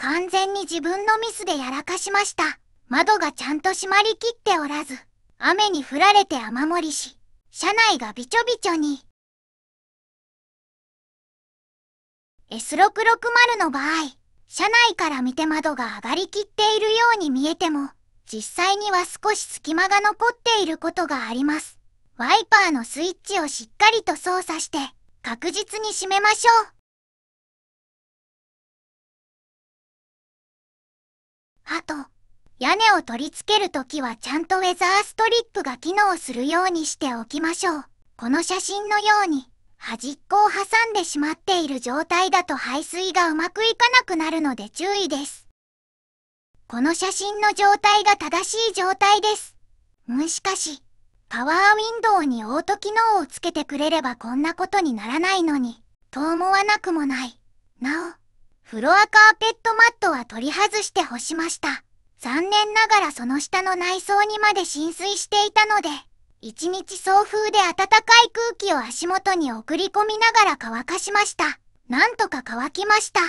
完全に自分のミスでやらかしました。窓がちゃんと閉まりきっておらず、雨に降られて雨漏りし、車内がびちょびちょに。S660 の場合、車内から見て窓が上がりきっているように見えても、実際には少し隙間が残っていることがあります。ワイパーのスイッチをしっかりと操作して、確実に閉めましょう。あと、屋根を取り付けるときはちゃんとウェザーストリップが機能するようにしておきましょう。この写真のように、端っこを挟んでしまっている状態だと排水がうまくいかなくなるので注意です。この写真の状態が正しい状態です。もしかし、パワーウィンドウにオート機能をつけてくれればこんなことにならないのに、と思わなくもない。なお、フロアカーペットマットは取り外して干しました。残念ながらその下の内装にまで浸水していたので、一日送風で暖かい空気を足元に送り込みながら乾かしました。なんとか乾きました。